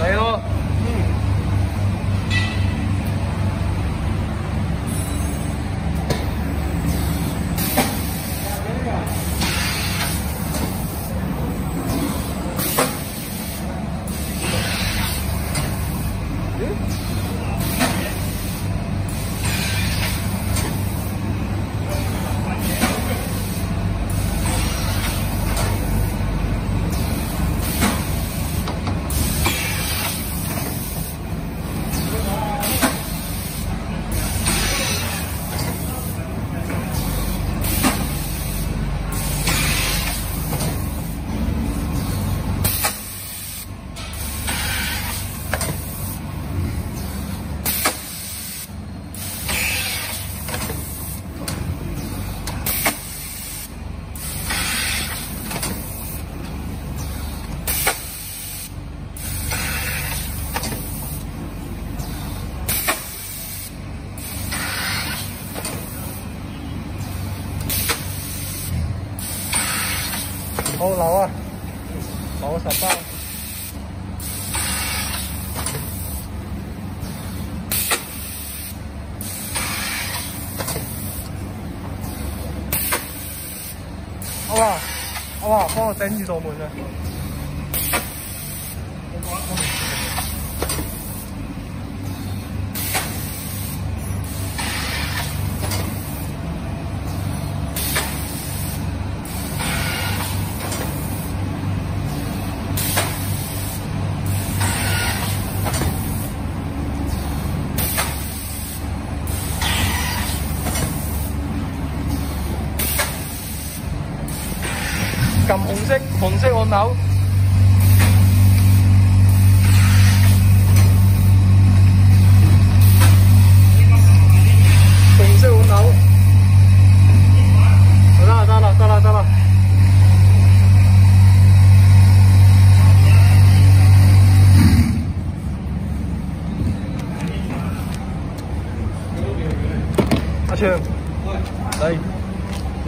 没了好扭啊，扭十包。好啊，好啊，帮我顶住道门啊！ 揿红色，红色按钮。红色按钮。得啦得啦得啦得啦。阿昌，嚟嚟。